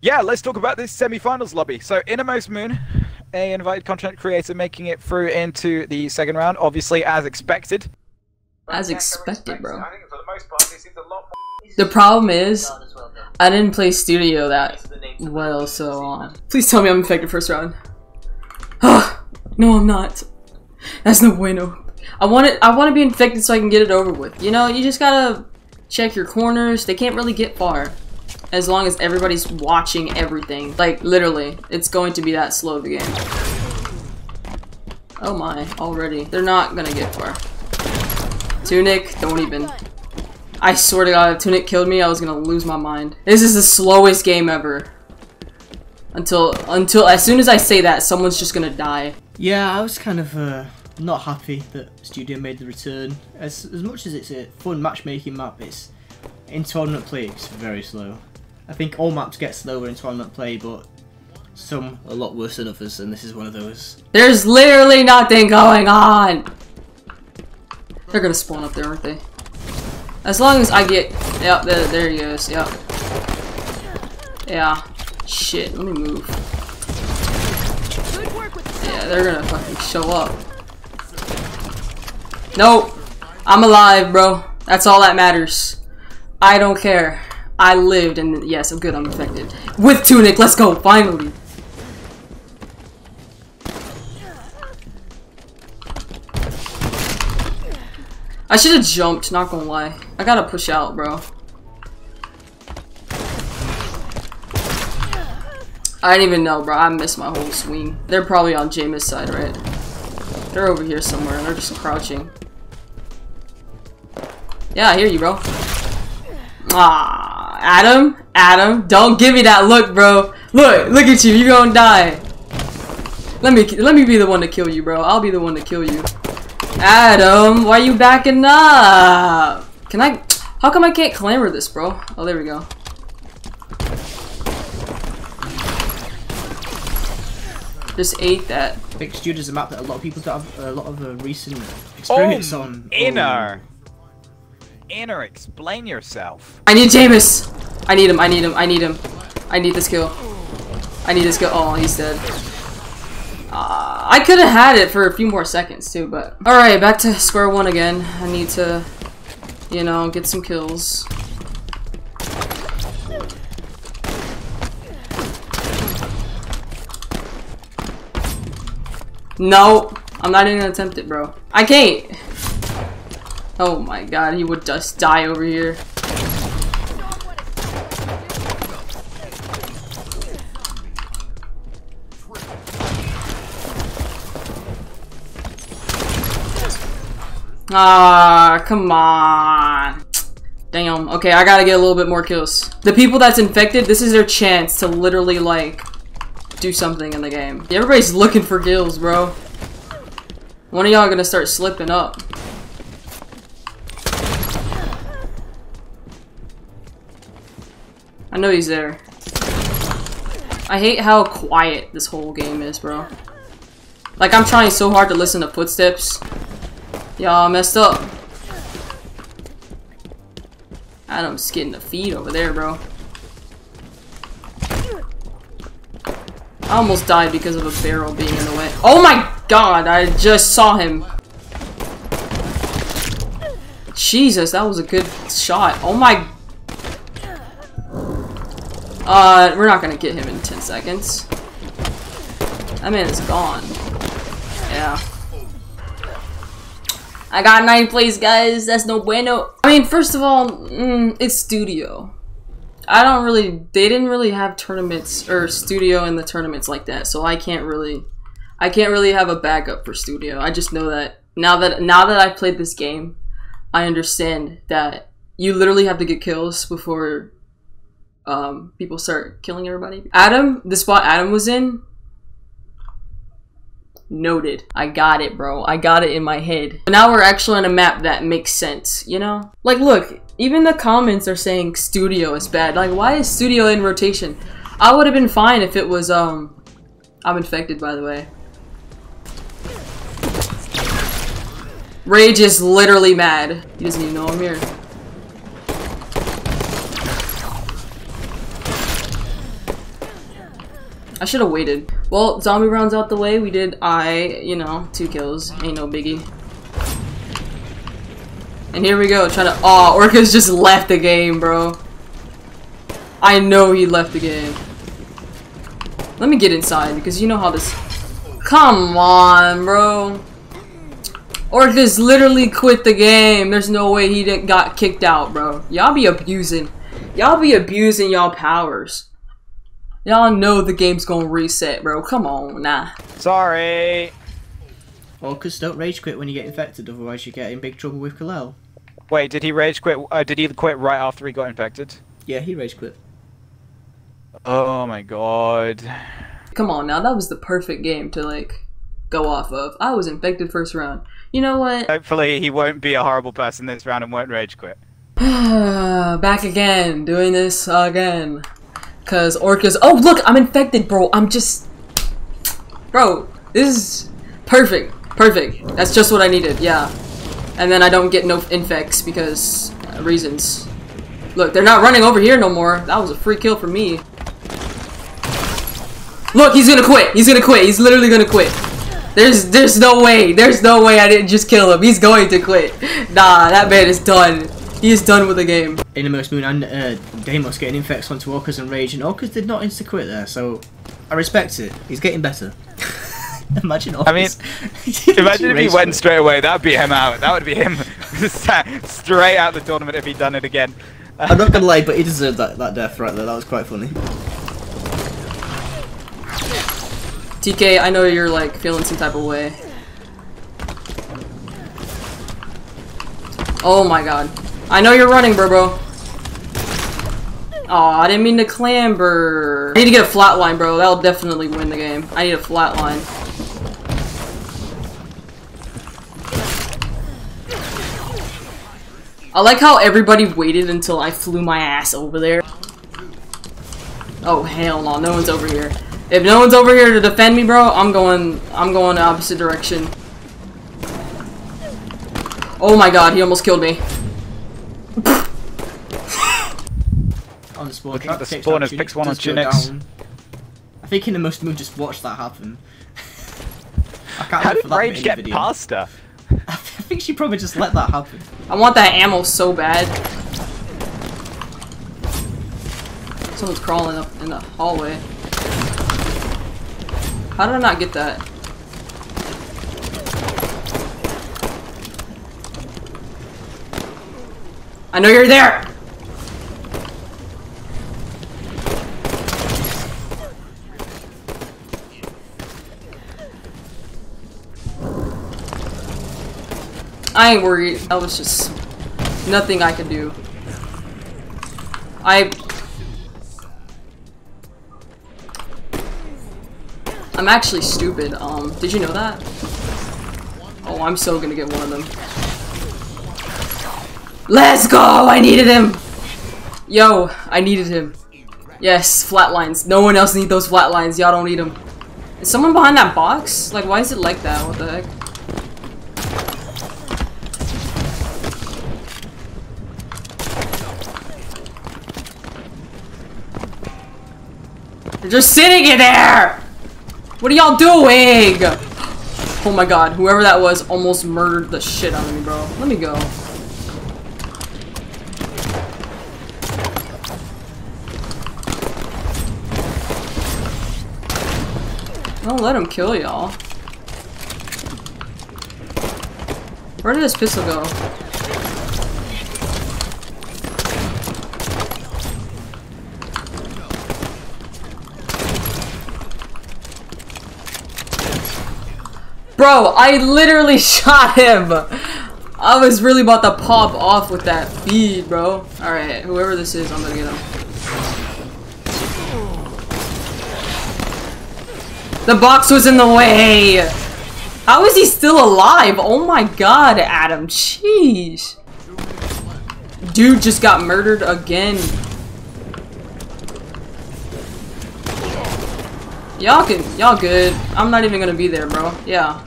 Yeah, let's talk about this semi-finals lobby. So, Innermost Moon, a invited content creator, making it through into the second round, obviously as expected. As expected, bro. The problem is, I didn't play Studio that well, so uh, please tell me I'm infected first round. no, I'm not. That's no bueno. I want it. I want to be infected so I can get it over with. You know, you just gotta check your corners. They can't really get far as long as everybody's watching everything. Like, literally, it's going to be that slow of a game. Oh my, already. They're not gonna get far. Tunic, don't even. I swear to god, if Tunic killed me, I was gonna lose my mind. This is the slowest game ever. Until, until, as soon as I say that, someone's just gonna die. Yeah, I was kind of, uh, not happy that Studio made the return. As, as much as it's a fun matchmaking map, it's, in tournament play, it's very slow. I think all maps get slower in tournament play, but some a lot worse than others, and this is one of those. There's literally nothing going on! They're gonna spawn up there, aren't they? As long as I get... Yep, there, there he goes, yep. Yeah. Shit, let me move. Yeah, they're gonna fucking show up. Nope. I'm alive, bro. That's all that matters. I don't care. I lived, and yes, I'm good, I'm infected. With Tunic, let's go, finally! I should have jumped, not gonna lie. I gotta push out, bro. I didn't even know, bro. I missed my whole swing. They're probably on Jameis' side, right? They're over here somewhere. And they're just crouching. Yeah, I hear you, bro. Ah, Adam, Adam, don't give me that look, bro. Look, look at you. You're gonna die. Let me, let me be the one to kill you, bro. I'll be the one to kill you. Adam, why are you backing up? Can I? How come I can't clamber this, bro? Oh, there we go. Just ate that. Big Studio is a map that a lot of people don't have a lot of uh, recent experience oh, on. Inner. Oh. Inner, explain yourself. I need Jameis. I need him. I need him. I need him. I need this kill. I need this kill. Oh, he's dead. Uh, I could have had it for a few more seconds too, but... Alright, back to square one again. I need to, you know, get some kills. No, I'm not even gonna attempt it, bro. I can't! Oh my god, he would just die over here. Ah, come on. Damn. Okay, I gotta get a little bit more kills. The people that's infected, this is their chance to literally, like, do something in the game. Everybody's looking for kills, bro. One of y'all gonna start slipping up. I know he's there. I hate how quiet this whole game is, bro. Like, I'm trying so hard to listen to footsteps. Y'all messed up. Adam's getting the feed over there, bro. I almost died because of a barrel being in the way. Oh my god, I just saw him. Jesus, that was a good shot. Oh my... Uh, we're not gonna get him in 10 seconds. That man is gone. Yeah. I got ninth place, guys. That's no bueno. I mean, first of all, mm, it's studio. I don't really, they didn't really have tournaments or studio in the tournaments like that, so I can't really, I can't really have a backup for studio. I just know that now that now that I've played this game, I understand that you literally have to get kills before um, people start killing everybody. Adam, the spot Adam was in, Noted. I got it, bro. I got it in my head. Now we're actually on a map that makes sense, you know? Like, look, even the comments are saying studio is bad. Like, why is studio in rotation? I would have been fine if it was, um... I'm infected, by the way. Rage is literally mad. He doesn't even know I'm here. I should have waited. Well, zombie rounds out the way. We did I, you know, two kills. Ain't no biggie. And here we go, trying to- Aw, oh, Orcus just left the game, bro. I know he left the game. Let me get inside, because you know how this- Come on, bro. Orcus literally quit the game. There's no way he didn't got kicked out, bro. Y'all be abusing. Y'all be abusing y'all powers. Y'all know the game's gonna reset, bro. Come on, nah. Sorry. Orcus, don't rage quit when you get infected, otherwise you get in big trouble with Kalel. Wait, did he rage quit? Uh, did he quit right after he got infected? Yeah, he rage quit. Oh my god. Come on now, that was the perfect game to like go off of. I was infected first round. You know what? Hopefully he won't be a horrible person this round and won't rage quit. Back again, doing this again. Cause Orcus- Oh look, I'm infected, bro. I'm just- Bro, this is perfect. Perfect. That's just what I needed, yeah. And then I don't get no infects because uh, reasons. Look, they're not running over here no more. That was a free kill for me. Look, he's gonna quit. He's gonna quit. He's literally gonna quit. There's there's no way. There's no way I didn't just kill him. He's going to quit. Nah, that man is done. He is done with the game. Innermost Moon and uh, Deimos getting infects onto Orcus and Rage, and Orcus did not insta quit there, so I respect it. He's getting better. Imagine Orcus. I mean, Imagine if he went straight away, that'd be him out. That would be him straight out the tournament if he'd done it again. I'm not gonna lie, but he deserved that, that death right there. That was quite funny. TK, I know you're like feeling some type of way. Oh my god. I know you're running, bro. Aw, I didn't mean to clamber. I need to get a flatline, bro. That'll definitely win the game. I need a flatline. I like how everybody waited until I flew my ass over there. Oh, hell no. No one's over here. If no one's over here to defend me, bro, I'm going, I'm going the opposite direction. Oh my god, he almost killed me. On the spawn. Looking at the spawners, picks one on Tunics. I think Innermost Moon just watched that happen. I can't How wait did for that Rage get video. past her? I think she probably just let that happen. I want that ammo so bad. Someone's crawling up in the hallway. How did I not get that? I know you're there! I ain't worried. That was just nothing I could do. I... I'm actually stupid. Um, did you know that? Oh, I'm so gonna get one of them. Let's go! I needed him! Yo, I needed him. Yes, flatlines. No one else need those flatlines. Y'all don't need them. Is someone behind that box? Like, why is it like that? What the heck? They're just sitting in there! What are y'all doing? Oh my god, whoever that was almost murdered the shit out of me, bro. Let me go. Don't let him kill y'all. Where did this pistol go? Bro, I literally shot him! I was really about to pop off with that feed, bro. Alright, whoever this is, I'm gonna get him. The box was in the way! How is he still alive? Oh my god, Adam. Jeez. Dude just got murdered again. Y'all can, y'all good. I'm not even gonna be there, bro. Yeah.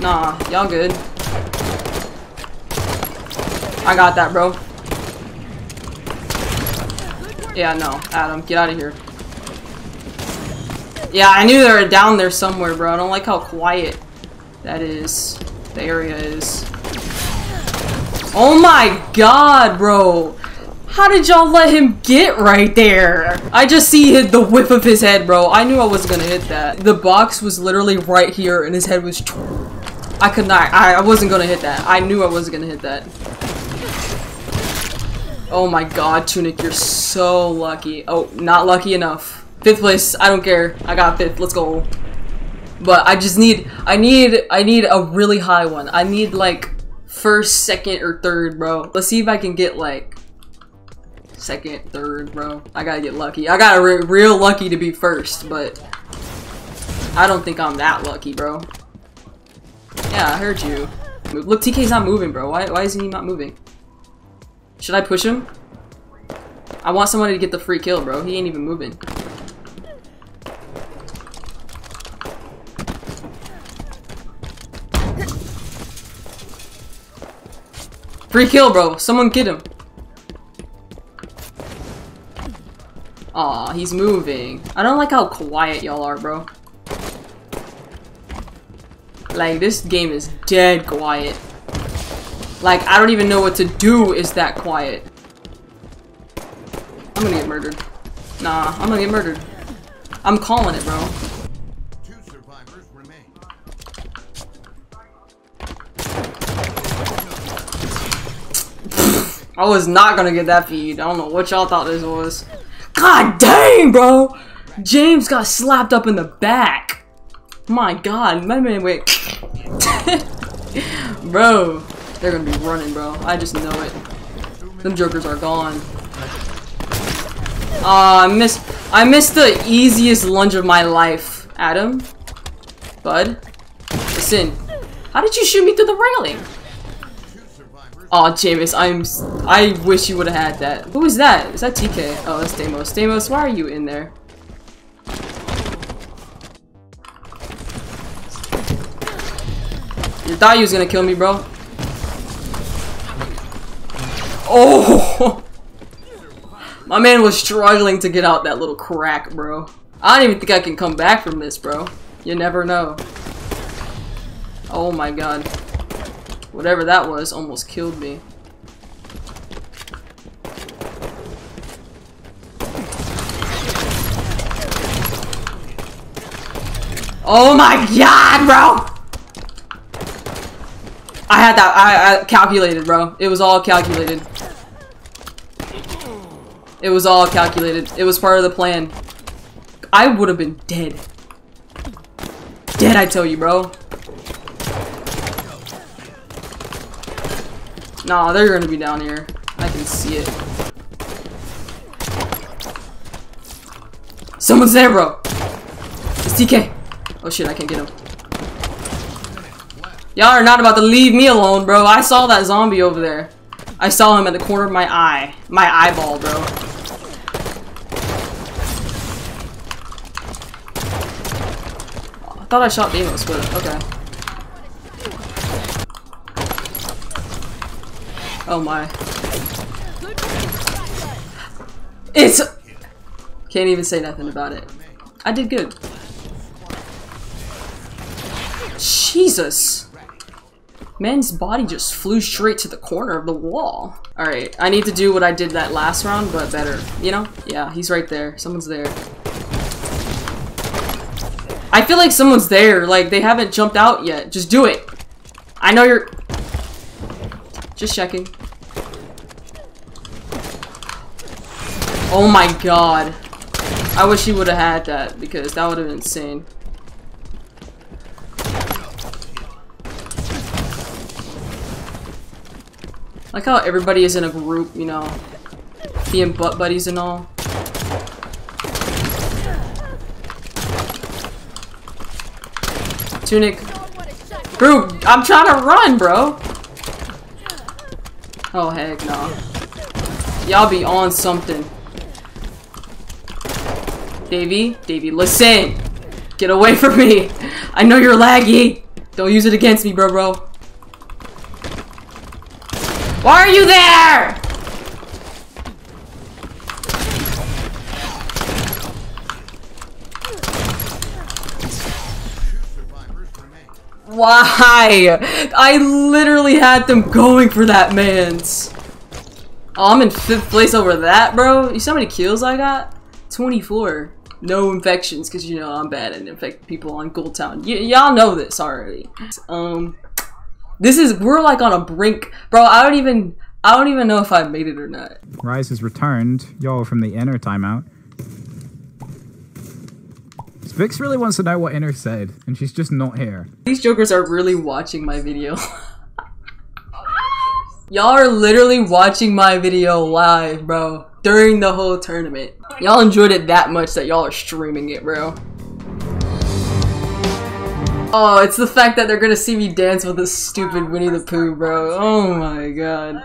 Nah, y'all good. I got that, bro. Yeah, no. Adam, get out of here. Yeah, I knew they were down there somewhere, bro. I don't like how quiet that is. The area is. Oh my god, bro. How did y'all let him get right there? I just see the whip of his head, bro. I knew I wasn't gonna hit that. The box was literally right here and his head was... I could not. I, I wasn't gonna hit that. I knew I wasn't gonna hit that. Oh my god, Tunic, you're so lucky. Oh, not lucky enough. Fifth place, I don't care. I got fifth, let's go. But I just need, I need, I need a really high one. I need like first, second, or third, bro. Let's see if I can get like second, third, bro. I gotta get lucky. I got re real lucky to be first, but I don't think I'm that lucky, bro. Yeah, I heard you. Look, TK's not moving, bro. Why, why is he not moving? Should I push him? I want somebody to get the free kill, bro. He ain't even moving. Free kill, bro. Someone get him. Aw, he's moving. I don't like how quiet y'all are, bro. Like, this game is dead quiet. Like, I don't even know what to do is that quiet. I'm gonna get murdered. Nah, I'm gonna get murdered. I'm calling it, bro. Two survivors remain. I was not gonna get that feed. I don't know what y'all thought this was. God dang, bro! James got slapped up in the back. My god, my man went... bro, they're gonna be running, bro. I just know it. Them jokers are gone. Aw, uh, I missed- I missed the easiest lunge of my life. Adam? Bud? Listen. How did you shoot me through the railing? Aw, oh, Jameis, I'm- I wish you would've had that. Who is that? Is that TK? Oh, that's Deimos. Deimos, why are you in there? Thought you was gonna kill me, bro. Oh! My man was struggling to get out that little crack, bro. I don't even think I can come back from this, bro. You never know. Oh my god. Whatever that was almost killed me. Oh my god, bro! I had that, I, I calculated, bro. It was all calculated. It was all calculated. It was part of the plan. I would have been dead. Dead, I tell you, bro. Nah, they're gonna be down here. I can see it. Someone's there, bro. It's TK. Oh shit, I can't get him. Y'all are not about to leave me alone, bro. I saw that zombie over there. I saw him at the corner of my eye. My eyeball, bro. I thought I shot Deimos, but okay. Oh my. It's... Can't even say nothing about it. I did good. Jesus! Man's body just flew straight to the corner of the wall. Alright, I need to do what I did that last round, but better. You know? Yeah, he's right there. Someone's there. I feel like someone's there. Like, they haven't jumped out yet. Just do it. I know you're... Just checking. Oh my god. I wish he would have had that, because that would have been insane. Like how everybody is in a group, you know, being butt buddies and all. Tunic. Group, I'm trying to run, bro. Oh, heck no. Y'all be on something. Davy, Davy, listen! Get away from me! I know you're laggy! Don't use it against me, bro, bro. Why are you there? Why? I literally had them going for that man's. Oh, I'm in fifth place over that, bro. You see how many kills I got? 24. No infections, because you know I'm bad at infect people on Gold Town. Y'all know this already. Um, this is, we're like on a brink. Bro, I don't even, I don't even know if I made it or not. Rise has returned, y'all from the inner timeout. Vix really wants to know what Inner said, and she's just not here. These jokers are really watching my video. Y'all are literally watching my video live, bro, during the whole tournament. Y'all enjoyed it that much that y'all are streaming it, bro. Oh, it's the fact that they're gonna see me dance with this stupid Winnie the Pooh, bro. Oh my god.